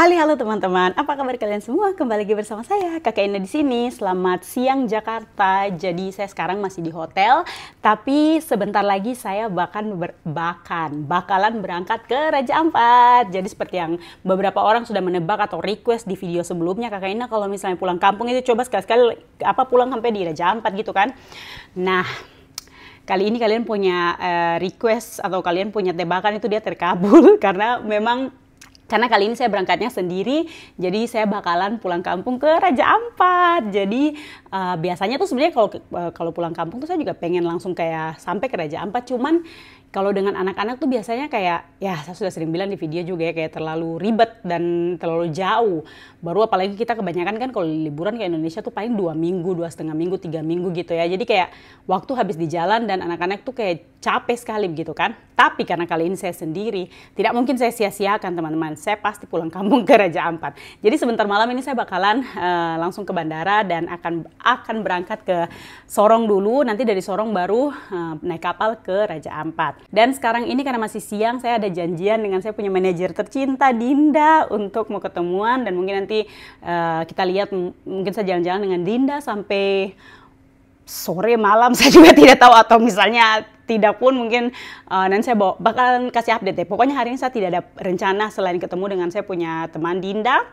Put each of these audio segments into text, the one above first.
Halo halo teman-teman, apa kabar kalian semua? Kembali lagi bersama saya Kakak Ina di sini. Selamat siang Jakarta. Jadi saya sekarang masih di hotel, tapi sebentar lagi saya bahkan ber, bahkan bakalan berangkat ke Raja Ampat. Jadi seperti yang beberapa orang sudah menebak atau request di video sebelumnya Kakak Ina kalau misalnya pulang kampung itu coba sekali-sekali apa pulang sampai di Raja Ampat gitu kan. Nah, kali ini kalian punya uh, request atau kalian punya tebakan itu dia terkabul karena memang karena kali ini saya berangkatnya sendiri, jadi saya bakalan pulang kampung ke Raja Ampat. Jadi uh, biasanya tuh sebenarnya kalau uh, kalau pulang kampung tuh saya juga pengen langsung kayak sampai ke Raja Ampat, cuman kalau dengan anak-anak tuh biasanya kayak ya saya sudah sering bilang di video juga ya kayak terlalu ribet dan terlalu jauh. Baru apalagi kita kebanyakan kan kalau liburan ke Indonesia tuh paling dua minggu dua setengah minggu tiga minggu gitu ya. Jadi kayak waktu habis di jalan dan anak-anak tuh kayak capek sekali gitu kan. Tapi karena kali ini saya sendiri tidak mungkin saya sia-siakan teman-teman. Saya pasti pulang kampung ke Raja Ampat. Jadi sebentar malam ini saya bakalan uh, langsung ke bandara dan akan akan berangkat ke Sorong dulu. Nanti dari Sorong baru uh, naik kapal ke Raja Ampat dan sekarang ini karena masih siang, saya ada janjian dengan saya punya manajer tercinta Dinda untuk mau ketemuan. Dan mungkin nanti uh, kita lihat mungkin saya jalan-jalan dengan Dinda sampai sore malam. Saya juga tidak tahu. Atau misalnya tidak pun mungkin uh, nanti saya bawa, bakalan kasih update deh. Pokoknya hari ini saya tidak ada rencana selain ketemu dengan saya punya teman Dinda.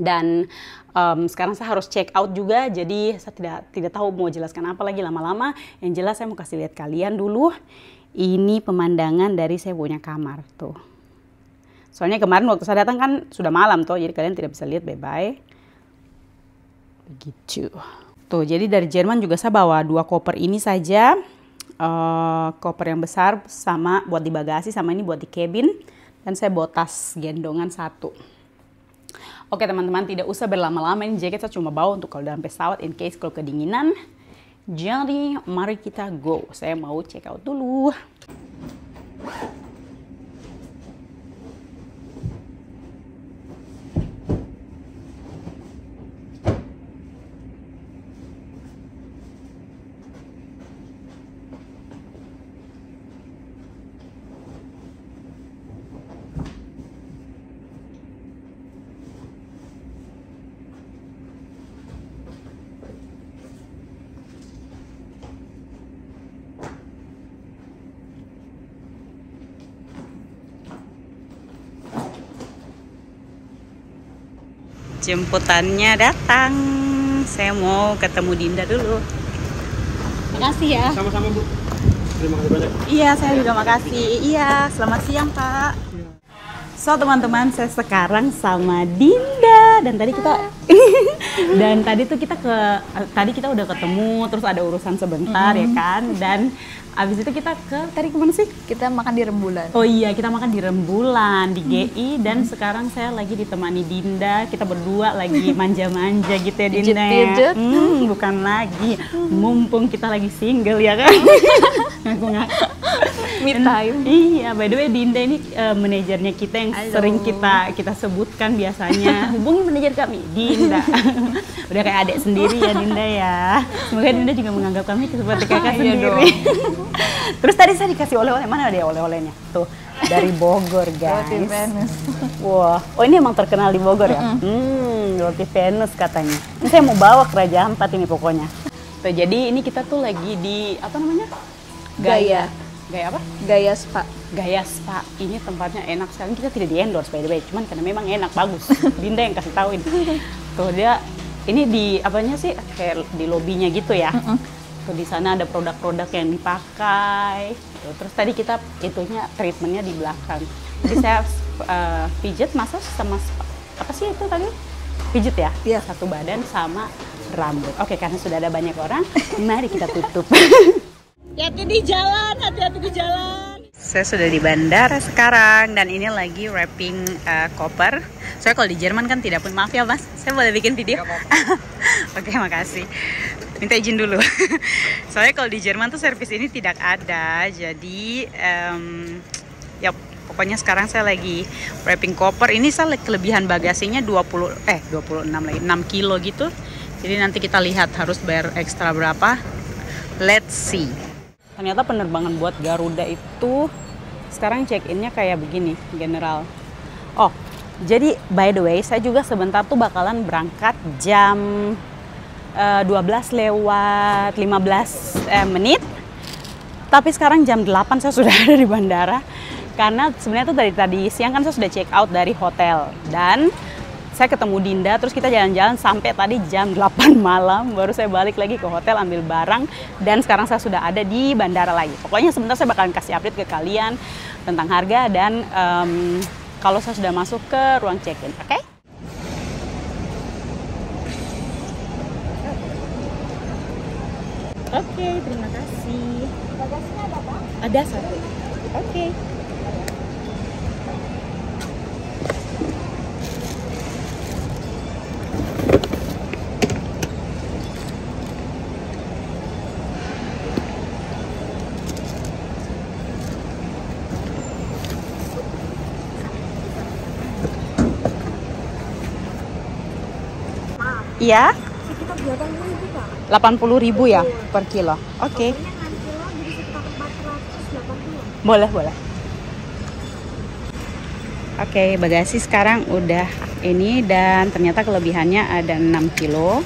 Dan um, sekarang saya harus check out juga. Jadi saya tidak tidak tahu mau jelaskan apa lagi. Lama-lama yang jelas saya mau kasih lihat kalian dulu ini pemandangan dari saya punya kamar tuh. Soalnya kemarin waktu saya datang kan sudah malam tuh, jadi kalian tidak bisa lihat bye-bye. Begitu. Tuh, jadi dari Jerman juga saya bawa dua koper ini saja. Uh, koper yang besar sama buat di bagasi sama ini buat di cabin. Dan saya bawa tas gendongan satu. Oke teman-teman, tidak usah berlama-lama. Ini jaket saya cuma bawa untuk kalau dalam pesawat in case kalau kedinginan. Jadi mari kita go. Saya mau check out dulu. Jemputannya datang. Saya mau ketemu Dinda dulu. Makasih ya. Sama-sama Bu. Terima kasih banyak. Iya, saya juga makasih. Iya, selamat siang Pak. So teman-teman, saya sekarang sama Dinda dan tadi kita dan tadi tuh kita ke tadi kita udah ketemu terus ada urusan sebentar mm ya kan dan Abis itu kita ke tadi ke mana sih? Kita makan di Rembulan. Oh iya, kita makan di Rembulan di GI hmm. dan sekarang saya lagi ditemani Dinda. Kita berdua lagi manja-manja gitu ya Dinda. Ya. Hmm, bukan lagi. Mumpung kita lagi single ya kan. Aku nggak. Me time. Iya, by the way Dinda ini uh, manajernya kita yang Halo. sering kita kita sebutkan biasanya. Hubungi manajer kami, Dinda. Udah kayak adik sendiri ya Dinda ya. Semoga Dinda juga menganggap kami seperti kakak iya sendiri. Terus tadi saya dikasih oleh-oleh mana ada oleh-olehnya? Tuh dari Bogor guys. Roti Venus. Wah, oh ini emang terkenal di Bogor ya? Mm -hmm. Hmm, roti Venus katanya. Ini saya mau bawa ke Raja Ampat ini pokoknya. Tuh jadi ini kita tuh lagi di apa namanya? Gaya. Gaya apa? Gaya Spa. Gaya Spa. Ini tempatnya enak sekali. Kita tidak di endorse by the way, cuman karena memang enak, bagus. Dinda yang kasih tahu ini. Tuh dia ini di apanya sih kayak di lobbynya gitu ya. Mm -hmm Tuh di sana ada produk-produk yang dipakai. Tuh, terus tadi kita itunya treatmentnya di belakang. Jadi saya uh, pijat massage sama apa sih itu tadi? Pijat ya? Iya. Satu badan sama rambut. Oke, karena sudah ada banyak orang, mari kita tutup. Hati-hati di jalan, hati-hati di jalan. Saya sudah di bandara sekarang dan ini lagi wrapping uh, koper. Saya kalau di Jerman kan tidak pun maaf ya mas, saya boleh bikin video. Oke, makasih. Minta izin dulu. Soalnya kalau di Jerman tuh servis ini tidak ada. Jadi um, ya pokoknya sekarang saya lagi wrapping koper. Ini saya kelebihan bagasinya 20 eh 26 lagi 6 kilo gitu. Jadi nanti kita lihat harus bayar ekstra berapa. Let's see ternyata penerbangan buat Garuda itu sekarang check innya kayak begini general oh Jadi by the way, saya juga sebentar tuh bakalan berangkat jam eh, 12 lewat 15 eh, menit. Tapi sekarang jam 8 saya sudah ada di bandara. Karena sebenarnya tuh dari tadi siang kan saya sudah check out dari hotel dan saya ketemu Dinda terus kita jalan-jalan sampai tadi jam 8 malam baru saya balik lagi ke hotel ambil barang dan sekarang saya sudah ada di bandara lagi. Pokoknya sebentar saya bakalan kasih update ke kalian tentang harga dan em, kalau saya sudah masuk ke ruang check-in, oke? Oke, terima kasih. Bagasinya ada pak? Ada satu. Oke. Iya, Sekitar 80 ribu pak. 80 ribu ya per kilo. Oke, Pokoknya 6 kilo jadi sekitar 480. boleh boleh. Oke, bagasi sekarang udah ini dan ternyata kelebihannya ada 6 kilo.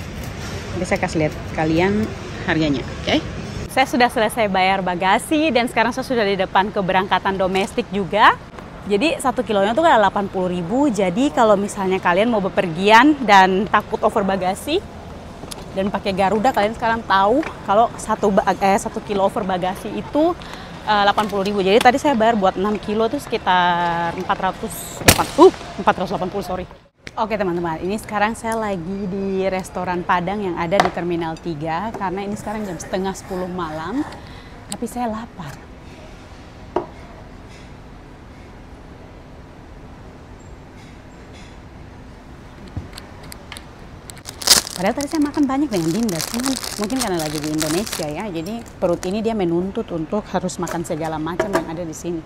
Jadi saya kasih lihat kalian harganya, oke? Saya sudah selesai bayar bagasi dan sekarang saya sudah di depan keberangkatan domestik juga. Jadi satu kilonya tuh kan 80 ribu. Jadi kalau misalnya kalian mau bepergian dan takut over bagasi dan pakai Garuda, kalian sekarang tahu kalau satu eh, satu kilo over bagasi itu eh, 80 ribu. Jadi tadi saya bayar buat 6 kilo itu sekitar 408, uh 480 sorry. Oke teman-teman, ini sekarang saya lagi di restoran Padang yang ada di Terminal 3 karena ini sekarang jam setengah 10 malam, tapi saya lapar. Padahal tadi saya makan banyak dengan Dinda, cuman mungkin karena lagi di Indonesia ya, jadi perut ini dia menuntut untuk harus makan segala macam yang ada di sini.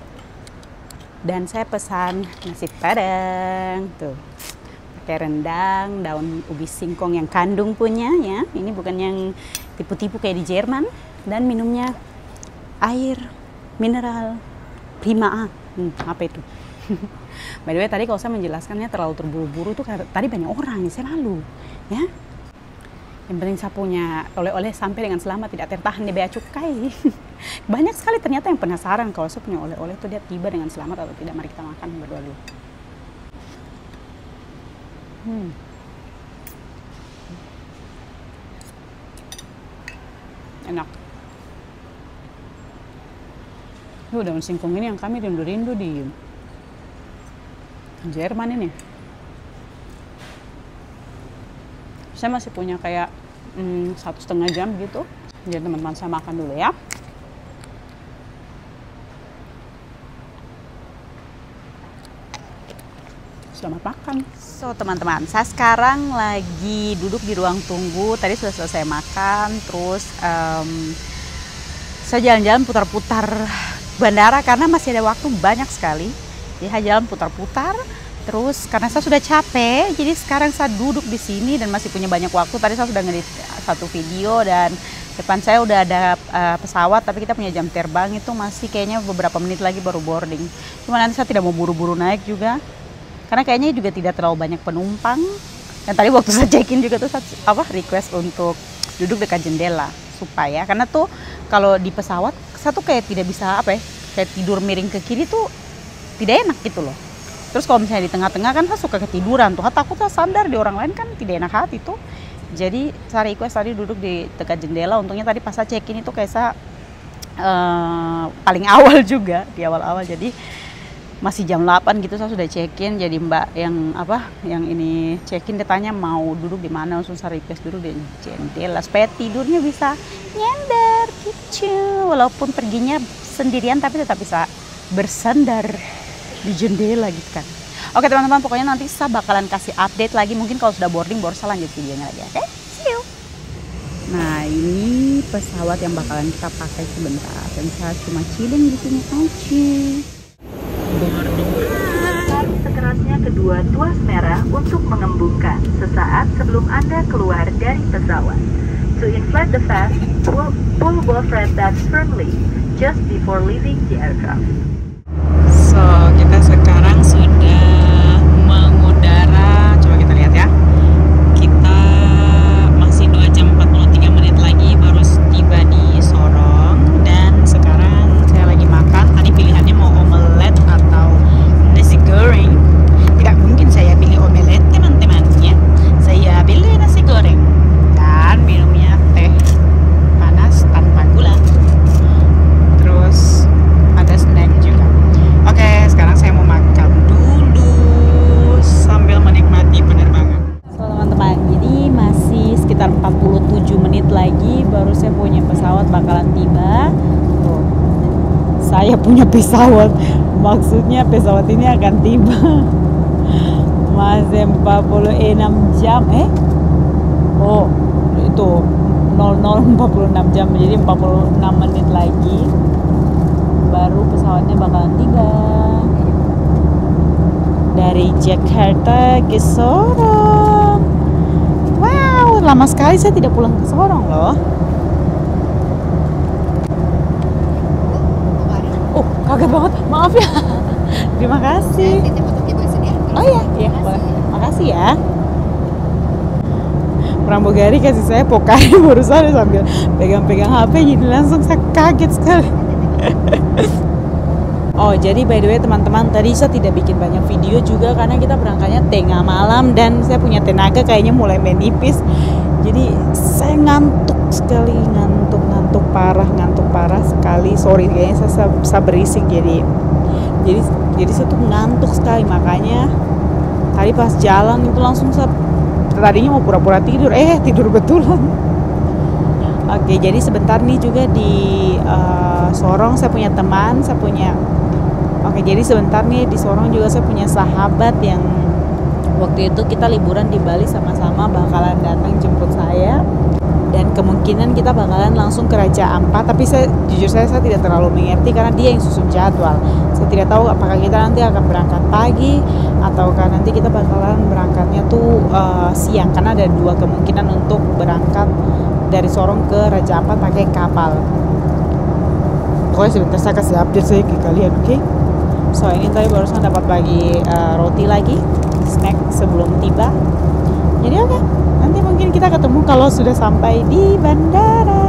Dan saya pesan nasi padang, tuh pakai rendang, daun ubi singkong yang kandung punya ya. Ini bukan yang tipu-tipu kayak di Jerman. Dan minumnya air mineral Prima A. Hmm, apa itu? By the way tadi kalau saya menjelaskannya terlalu terburu-buru tuh tadi banyak orang saya malu ya. Yang penting saya punya oleh-oleh sampai dengan selamat tidak tertahan di bea cukai. Banyak sekali ternyata yang penasaran kalau saya punya oleh-oleh itu dia tiba dengan selamat atau tidak. Mari kita makan berdua dulu. Hmm. Enak. Tuh daun singkong ini yang kami rindu-rindu di Jerman ini. Saya masih punya kayak mm, satu setengah jam gitu. Jadi teman-teman saya makan dulu ya. Selamat makan. So teman-teman, saya sekarang lagi duduk di ruang tunggu. Tadi sudah selesai makan, terus em, saya jalan-jalan putar-putar bandara karena masih ada waktu banyak sekali. Jadi saya jalan putar-putar. Terus karena saya sudah capek, jadi sekarang saya duduk di sini dan masih punya banyak waktu. Tadi saya sudah ngedit satu video dan depan saya udah ada eh, pesawat, tapi kita punya jam terbang itu masih kayaknya beberapa menit lagi baru boarding. Cuma nanti saya tidak mau buru-buru naik juga, karena kayaknya juga tidak terlalu banyak penumpang. Dan tadi waktu saya check-in juga tuh saya apa request untuk duduk dekat jendela supaya karena tuh kalau di pesawat saya tuh kayak tidak bisa apa ya kayak tidur miring ke kiri tuh tidak enak gitu loh. Terus kalau misalnya di tengah-tengah kan saya suka ketiduran tuh, saya takut saya sandar di orang lain kan tidak enak hati tuh. Jadi saya request tadi duduk di dekat jendela. Untungnya tadi pas saya check-in itu kayak saya eh, paling awal juga di awal-awal. Jadi masih jam 8 gitu saya sudah check-in. Jadi mbak yang apa yang ini check-in dia tanya mau duduk di mana langsung saya request duduk di jendela supaya tidurnya bisa nyender gitu. Walaupun perginya sendirian tapi tetap bisa bersandar di jendela gitu kan. Oke teman-teman, pokoknya nanti saya bakalan kasih update lagi. Mungkin kalau sudah boarding baru saya lanjut videonya lagi, oke? See you. Nah ini pesawat yang bakalan kita pakai sebentar. Dan saya cuma chilling di sini aja. Sekerasnya kedua tuas merah untuk mengembungkan sesaat sebelum Anda keluar dari pesawat. To inflate the fast, pull, pull both red tabs firmly just before leaving the aircraft. Pesawat. Maksudnya pesawat ini akan tiba. Masih 46 jam eh? Oh itu 0046 jam jadi 46 menit lagi baru pesawatnya bakalan tiba. Dari Jakarta ke Sorong. Wow lama sekali saya tidak pulang ke Sorong loh kaget banget. Maaf ya. Terima kasih. Oh iya iya makasih ya. Pramugari kasih saya pokari barusan sambil pegang-pegang HP jadi langsung saya kaget sekali. Oh jadi by the way teman-teman tadi saya tidak bikin banyak video juga karena kita berangkatnya tengah malam dan saya punya tenaga kayaknya mulai menipis jadi saya ngantuk sekali ngantuk parah ngantuk parah sekali. Sorry kayaknya saya, saya berisik jadi. Jadi jadi saya tuh ngantuk sekali. Makanya tadi pas jalan itu langsung saya tadinya mau pura-pura tidur. Eh tidur betulan oke jadi sebentar nih juga di uh, Sorong saya punya teman saya punya oke jadi sebentar nih di Sorong juga saya punya sahabat yang waktu itu kita liburan di Bali sama-sama bakalan datang jemput saya dan kemungkinan kita bakalan langsung ke Raja Ampat. Tapi saya jujur saya saya tidak terlalu mengerti karena dia yang susun jadwal. Saya tidak tahu apakah kita nanti akan berangkat pagi ataukah nanti kita bakalan berangkatnya tuh uh, siang. Karena ada dua kemungkinan untuk berangkat dari Sorong ke Raja Ampat pakai kapal. Pokoknya sebentar saya kasih update saya ke kalian oke? Okay? so ini tadi barusan dapat bagi uh, roti lagi snack sebelum tiba jadi oke okay, nanti mungkin kita ketemu kalau sudah sampai di bandara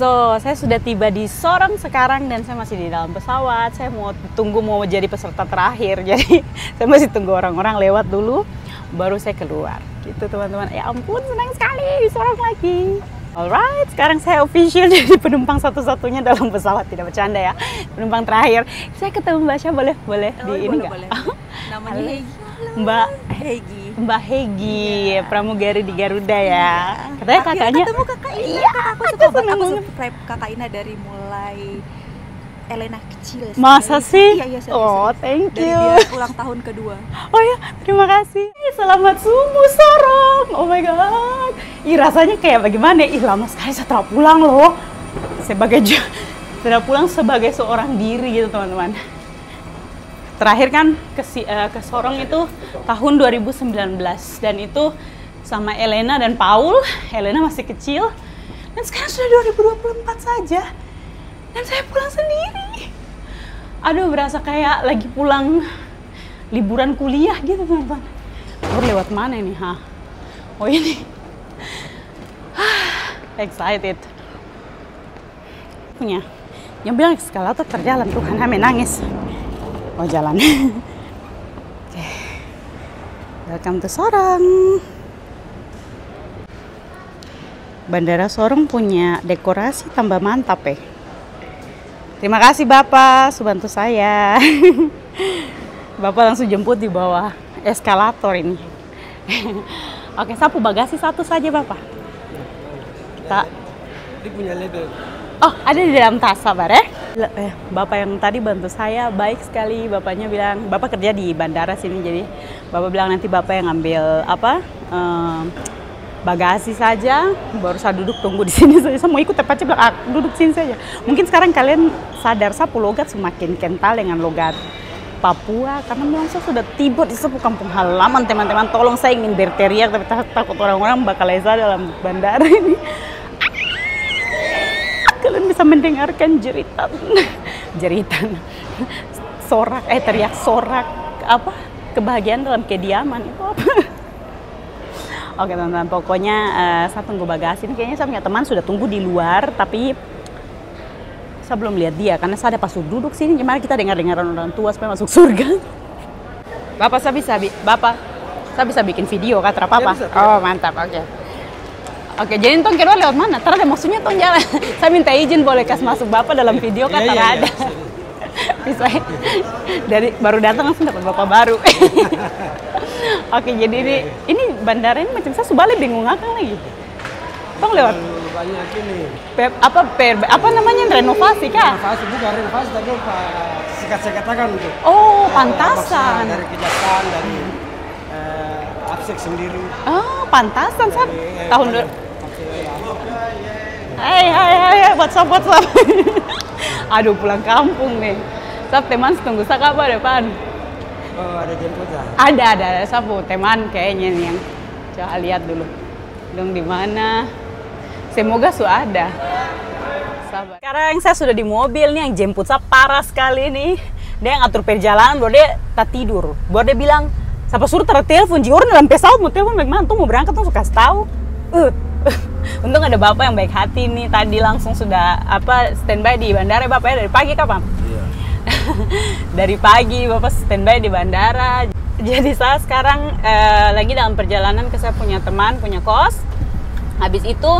So, saya sudah tiba di Sorong sekarang dan saya masih di dalam pesawat. Saya mau tunggu mau jadi peserta terakhir. Jadi, saya masih tunggu orang-orang lewat dulu baru saya keluar. Gitu, teman-teman. Ya ampun, senang sekali di Sorong lagi. Alright, sekarang saya official jadi penumpang satu-satunya dalam pesawat. Tidak bercanda ya. Penumpang terakhir. Saya ketemu Mbak Syah, boleh boleh Oh, di ini boleh, nggak? boleh. Namanya. Hegi. Mbak Hegi. Mbak Hegi, Iya. pramugari di Garuda ya. Katanya Akhirnya kakaknya ketemu kakak. Iya, kakak aku aku suka banget. Aku banget. subscribe kakak Ina dari mulai Elena kecil. Masa sih? Iya, iya, serius, Oh, serius. thank Dari you. dia ulang tahun kedua. Oh ya, terima kasih. Ih, Selamat subuh Sorong. Oh my god. Ih, rasanya kayak bagaimana? Ih, lama sekali setelah pulang loh. Sebagai setelah pulang sebagai seorang diri gitu, teman-teman. Terakhir kan ke, eh, ke Sorong itu tahun 2019 dan itu sama Elena dan Paul. Elena masih kecil. Dan sekarang sudah 2024 saja. Dan saya pulang sendiri. Aduh, berasa kayak lagi pulang liburan kuliah gitu teman-teman. Baru lewat mana ini, ha? Oh ini. Excited. Punya. Yang bilang eskalator terjalan Tuhan, kami nangis. Oh jalan. Oke. Welcome to Sorong. Bandara Sorong punya dekorasi tambah mantap ya. Terima kasih Bapak, sudah bantu saya. Bapak langsung jemput di bawah eskalator ini. Oke, sapu bagasi satu saja Bapak. Tak. Dia punya leather. Oh, ada di dalam tas, sabar ya. Eh, Bapak yang tadi bantu saya baik sekali. Bapaknya bilang, Bapak kerja di bandara sini, jadi Bapak bilang nanti Bapak yang ngambil apa? em, bagasi saja, baru saya duduk tunggu di sini saja. Saya mau ikut tepatnya bilang, "Ah, duduk sini saja. Mungkin sekarang kalian sadar saya logat semakin kental dengan logat Papua karena memang saya sudah tiba di sebuah kampung halaman teman-teman. Tolong saya ingin berteriak tapi tak- takut orang-orang bakal leza dalam bandara ini. Kalian bisa mendengarkan jeritan. Jeritan. Sorak eh teriak sorak. Apa? Kebahagiaan dalam kediaman. Itu apa Oke teman-teman, pokoknya eh, saya tunggu bagasi ini kayaknya saya punya teman sudah tunggu di luar tapi saya belum lihat dia karena saya ada pas duduk sini gimana kita dengar-dengaran orang tua supaya masuk surga. Bapak saya bisa, bi- Bapak saya bisa bikin video kata apa? bisa, oh mantap, oke. Oke, jadi tong kedua lewat mana? Tara ada maksudnya tong jalan. saya minta izin boleh kasih masuk Bapak dalam video kan? Iya, Tara iya, iya, ada. bisa dari baru datang langsung dapat Bapak baru. Oke, jadi ini, ini bandara ini macam saya sebalik bingung akang lagi. Tong lewat Terlalu banyak ini. Pe- apa per, apa namanya renovasi kah? Renovasi bukan renovasi tapi apa sekat-sekatakan untuk Oh, eh, pantasan. dari kejaksaan dari eh, Afsek sendiri. Oh, pantasan dari, eh, Tahun banyak. Hai, hai, hai, hai, what's up, what's up? Aduh, pulang kampung nih. Sab, teman tunggu saya kabar depan. Oh, ada jemputan. Ada, ada, ada sapu teman kayaknya nih yang coba lihat dulu. Dong di mana? Semoga sudah ada. Sabar. Sekarang saya sudah di mobil nih yang jemput saya parah sekali nih. Dia yang atur perjalanan, baru dia tak tidur. Baru dia bilang, siapa suruh taruh telepon, orang dalam pesawat mau telepon bagaimana, tuh mau berangkat tuh kasih tahu. Uh. Untung ada bapak yang baik hati nih, tadi langsung sudah apa standby di bandara bapak ya dari pagi kapan? Dari pagi bapak standby di bandara. Jadi saya sekarang eh, lagi dalam perjalanan ke saya punya teman punya kos. Habis itu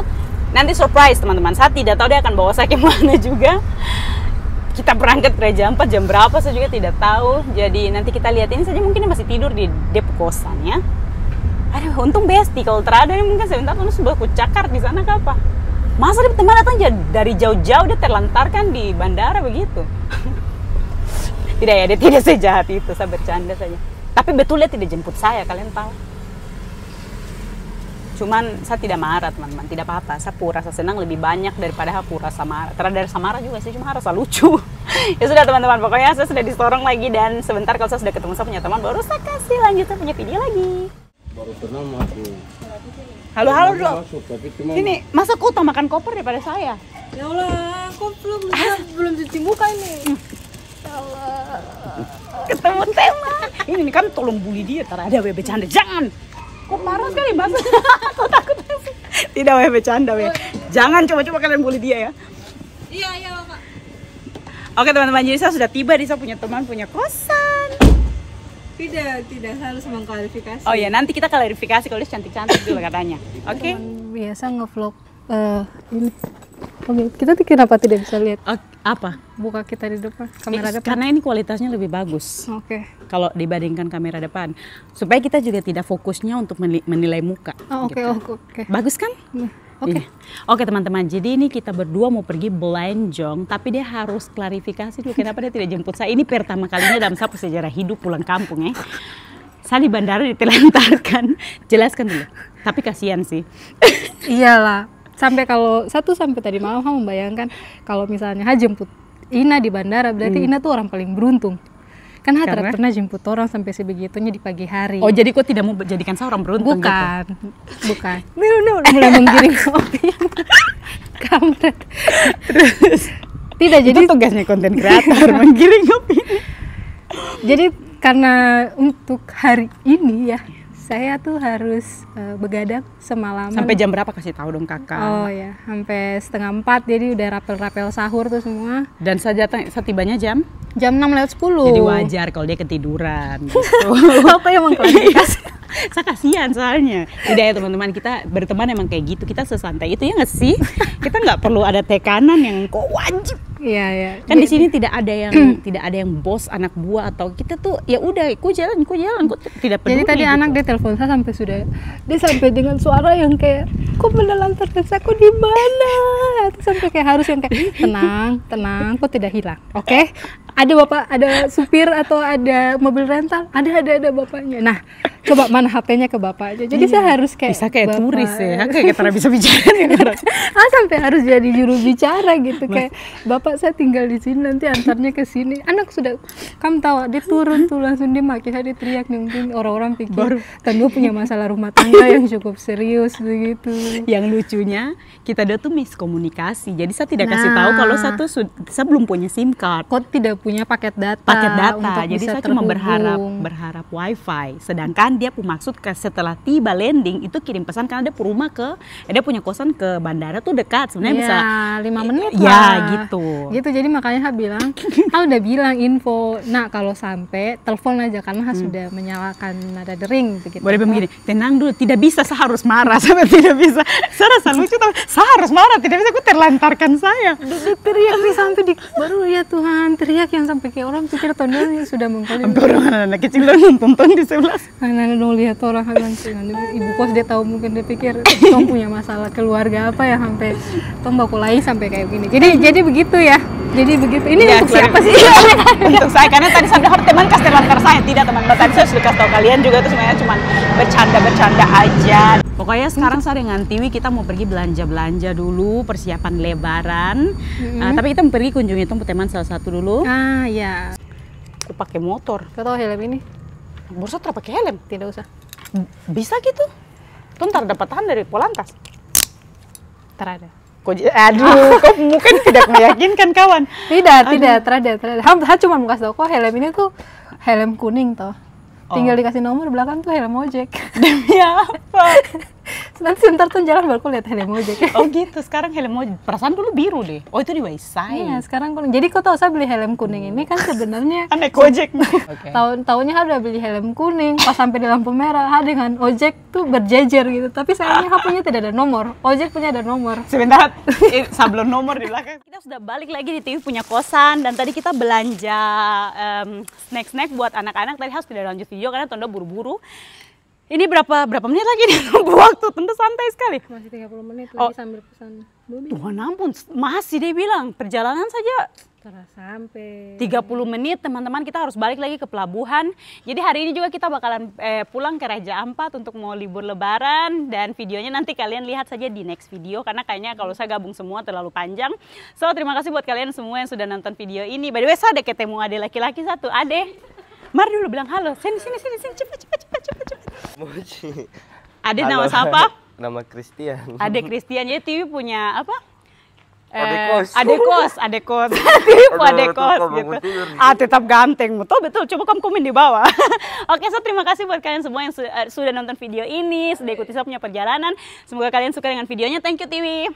nanti surprise teman-teman. Saya tidak tahu dia akan bawa saya ke mana juga. Kita berangkat Raja 4 jam berapa saya juga tidak tahu. Jadi nanti kita lihat ini saja mungkin dia masih tidur di dep kosan ya. Aduh untung besti kalau terada ini mungkin sebentar terus sudah aku cakar di sana ke apa? Masa dia teman datang dari jauh-jauh dia terlantarkan di bandara begitu tidak ya dia tidak sejahat itu saya bercanda saja. Tapi betul dia tidak jemput saya kalian tahu. Cuman saya tidak marah teman-teman. Tidak apa-apa saya pura rasa senang lebih banyak daripada aku rasa marah. Terhadap rasa marah juga sih cuma rasa lucu. Ya sudah teman-teman pokoknya saya sudah disorong lagi dan sebentar kalau saya sudah ketemu saya punya teman baru saya kasih lanjut saya punya video lagi. Baru pernah masuk. halo halo dulu Masuk tapi cuma sini masa kau makan koper daripada saya. Ya Allah, kok belum belum cuci muka ini? Ketemu teman ini nih kan tolong bully dia tar ada we bercanda jangan. Kok parah sekali mas? Kok takut tidak we bercanda we jangan coba-coba kalian bully dia ya. Iya, iya, Pak. oke teman-teman. Jadi saya sudah tiba di saya punya teman punya kosan. Tidak, tidak. Harus mengklarifikasi. oh ya nanti kita klarifikasi kalau dia cantik-cantik dulu katanya. Oke? Biasa ngevlog eh ini. Oke kita kenapa tidak bisa lihat? Ok, apa buka kita di depan kamera Eh, depan karena ini kualitasnya lebih bagus oke kalau dibandingkan kamera depan supaya kita juga tidak fokusnya untuk meni- menilai muka oh, oke gitu. oke oke bagus kan Iya. oke Iya. Oke teman-teman, jadi ini kita berdua mau pergi belanjong, tapi dia harus klarifikasi dulu kenapa dia tidak jemput saya. Ini pertama kalinya dalam satu sejarah hidup pulang kampung ya. Saya di bandara ditelantarkan, jelaskan dulu. Tapi kasihan sih. iyalah sampai kalau satu sampai tadi malam kamu membayangkan kalau misalnya ha jemput Ina di bandara berarti Ina tuh orang paling beruntung. Kan ha tidak Karena? pernah jemput orang sampai sebegitunya di pagi hari. Oh jadi kok tidak mau jadikan saya orang beruntung gitu? bukan bukan. Mulai menggiring opini kampret. Tidak Jadi itu tugasnya konten kreator, menggiring opini. jadi karena untuk hari ini ya saya tuh harus eh, begadang semalaman Sampai jam berapa kasih tahu dong kakak? oh ya sampai setengah empat jadi udah rapel-rapel sahur tuh semua Dan saya datang, saya tibanya jam? jam 6 lewat 10 Jadi wajar kalau dia ketiduran. Gitu. apa yang mengklarifikasi saya kasihan soalnya tidak ya teman-teman kita berteman emang kayak gitu kita sesantai itu ya nggak sih kita nggak perlu ada tekanan yang kok wajib iya ya kan di sini tidak ada yang tidak ada yang bos anak buah atau kita tuh ya udah ku jalan ku jalan. Ku tidak peduli jadi tadi gitu. anak dia telepon saya sampai sudah dia sampai dengan suara yang kayak kok menelantarkan saya kok di mana? Terus sampai kayak harus yang kayak tenang tenang kok tidak hilang oke ada bapak ada supir atau ada mobil rental? Ada ada ada bapaknya. Nah coba mana HP-nya ke bapak aja jadi saya harus kayak Bisa kayak "Bapak." turis ya, kayak kita bisa bicara ah sampai harus jadi juru bicara gitu. Kayak bapak saya tinggal di sini nanti antarnya ke sini. Anak sudah kamu tahu dia turun tuh langsung dia maki saya teriak nih mungkin orang-orang pikir tentu punya masalah rumah tangga yang cukup serius begitu. Yang lucunya kita dua tuh miskomunikasi. Jadi saya tidak kasih tahu kalau Nah. sud- saya belum punya SIM card. kok tidak punya paket data paket data. untuk Jadi bisa saya cuma berharap berharap wifi. Sedangkan dia pun maksud ke setelah tiba landing itu kirim pesan karena dia rumah ke eh, dia punya kosan ke bandara tuh dekat. Sebenarnya Iya, bisa lima menit Ya, lah. gitu. Gitu jadi makanya saya bilang, ah udah bilang info. Nah kalau sampai telepon aja karena saya sudah menyalakan nada dering begitu. Boleh begini, tenang dulu, tidak bisa, saya harus marah, saya tidak bisa. Saya rasa lucu, tapi saya harus marah, tidak bisa, aku terlantarkan saya. Teriak sampai di baru ya Tuhan teriak yang sampai kayak orang pikir tontonnya sudah mengkali. Orang anak kecil nonton di sebelah. Karena dong lihat orang langsung ibu kos dia tahu mungkin dia pikir tong punya masalah keluarga apa ya sampai tong baku lain sampai kayak gini. Jadi jadi begitu ya. Jadi begitu. Ini Ya, untuk siapa sih? Untuk saya, karena tadi saya dengar teman kasih terlantar saya, tidak teman-teman. Tadi saya sudah kasih tahu kalian juga itu sebenarnya cuma bercanda-bercanda aja. Pokoknya sekarang saya dengan Tiwi kita mau pergi belanja-belanja dulu, persiapan lebaran. Ah, tapi kita mau pergi kunjungi tuh teman salah satu dulu. ah ya. Aku pakai motor. Kau tahu helm ini? Bursa terpakai helm. Tidak usah. Bisa gitu? Tuh ntar dapat tahan dari Polantas. Terada. J- aduh, kok mungkin tidak meyakinkan kawan. Tidak, tidak, terada, terada. Ham, ha cuma mau kasih tau kok helm ini tuh helm kuning toh. Tinggal dikasih nomor belakang tuh helm ojek. Demi apa? Nanti sebentar tuh jalan baru aku lihat helm ojek. Oh gitu, sekarang helm mau perasaan dulu biru deh. Oh itu di Waisai. Iya, sekarang kuning. Jadi kau tahu saya beli helm kuning ini kan sebenarnya Aneh ojek. Oke. tahun tahunnya udah beli helm kuning pas sampai di lampu merah ha dengan ojek tuh berjejer gitu tapi sayangnya ha punya tidak ada nomor ojek punya ada nomor Sebentar, eh, sablon nomor di belakang. Kita sudah balik lagi di TV punya kosan dan tadi kita belanja em, snack-snack buat anak-anak. Tadi harus tidak lanjut video karena Tondo buru-buru. Ini berapa berapa menit lagi nih nunggu waktu? Tentu santai sekali. masih 30 menit Oh. lagi sambil pesan mobil Tuhan ampun, masih dia bilang perjalanan saja Telah sampai 30 menit teman-teman kita harus balik lagi ke pelabuhan. Jadi hari ini juga kita bakalan eh, pulang ke Raja Ampat untuk mau libur lebaran dan videonya nanti kalian lihat saja di next video karena kayaknya kalau saya gabung semua terlalu panjang. So terima kasih buat kalian semua yang sudah nonton video ini. By the way saya ada ketemu ade laki-laki satu, ade. Mari dulu bilang halo. Sini sini sini sini cepat cepat cepat cepat cepat. Mochi. Ade Halo. nama siapa? Nama Christian. Ade Christian. Jadi TV punya apa? Ade Eh, kos. Ade kos, ade kos. Tipu ade Aduh, kos tetap gitu. Ah, tetap ganteng. Betul betul. Coba kamu komen di bawah. Oke, so terima kasih buat kalian semua yang su- eh, sudah nonton video ini, sudah ikuti saya punya perjalanan. Semoga kalian suka dengan videonya. Thank you, Tiwi.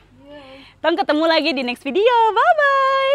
Tong ketemu lagi di next video. Bye bye.